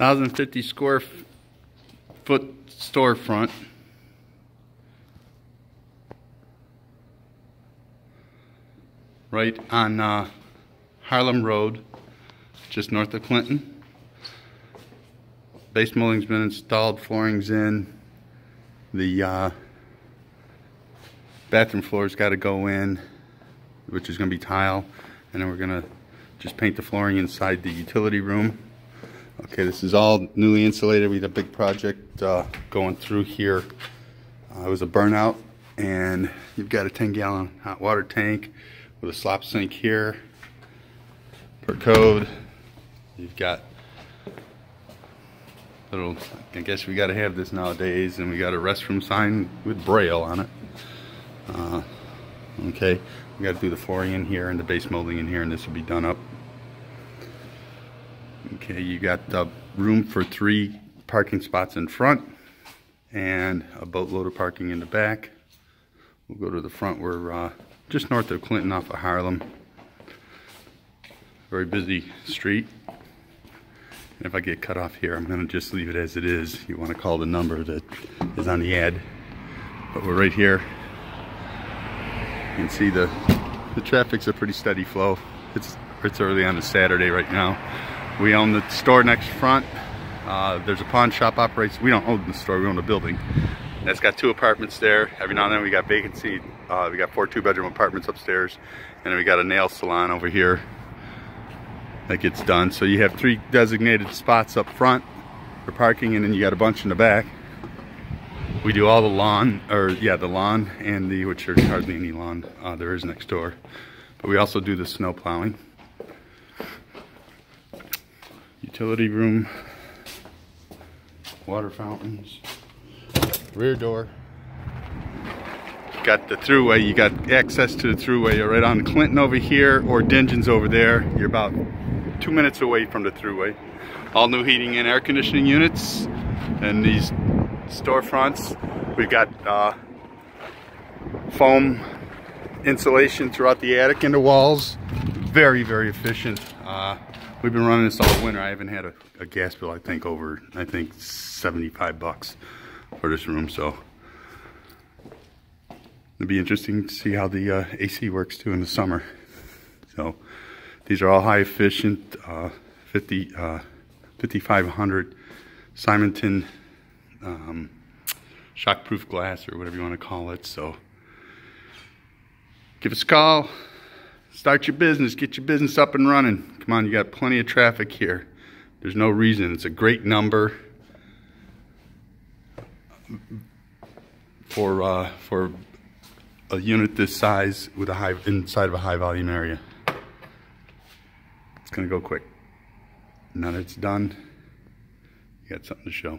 1,050 square foot storefront. Right on uh, Harlem Road, just north of Clinton. Base molding's been installed, flooring's in. The uh, bathroom floor's got to go in, which is going to be tile. And then we're going to just paint the flooring inside the utility room. Okay, this is all newly insulated. We had a big project uh, going through here. Uh, it was a burnout, and you've got a 10 gallon hot water tank with a slop sink here per code. You've got little, I guess we got to have this nowadays, and we got a restroom sign with braille on it. Uh, okay, we got to do the flooring in here and the base molding in here, and this will be done up. Okay, you got the room for three parking spots in front and a boatload of parking in the back. We'll go to the front. We're uh, just north of Clinton off of Harlem. Very busy street. And if I get cut off here, I'm going to just leave it as it is. You want to call the number that is on the ad. But we're right here. You can see the the traffic's a pretty steady flow. It's it's early on a Saturday right now. We own the store next front. Uh, there's a pawn shop operates. We don't own the store. We own the building. That's got two apartments there. Every now and then we got vacancy. Uh, we got four two-bedroom apartments upstairs, and we got a nail salon over here that gets done. So you have three designated spots up front for parking, and then you got a bunch in the back. We do all the lawn, or yeah, the lawn and the, which there's hardly any lawn uh, there is next door. But we also do the snow plowing. Utility room, water fountains, rear door. Got the throughway, you got access to the throughway. You're right on Clinton over here or Dingens over there. You're about two minutes away from the throughway. All new heating and air conditioning units and these storefronts. We've got uh, foam insulation throughout the attic and the walls. Very, very efficient. Uh, we've been running this all winter. I haven't had a, a, gas bill, I think, over, I think, 75 bucks for this room. So it'll be interesting to see how the uh, AC works too in the summer. So these are all high efficient, uh, 50, 5500 Simonton um, shockproof glass or whatever you want to call it. So give us a call. Start your business. Get your business up and running. Come on, you got plenty of traffic here. There's no reason. It's a great number for uh, for a unit this size with a high inside of a high volume area. It's gonna go quick. Now that it's done, you got something to show.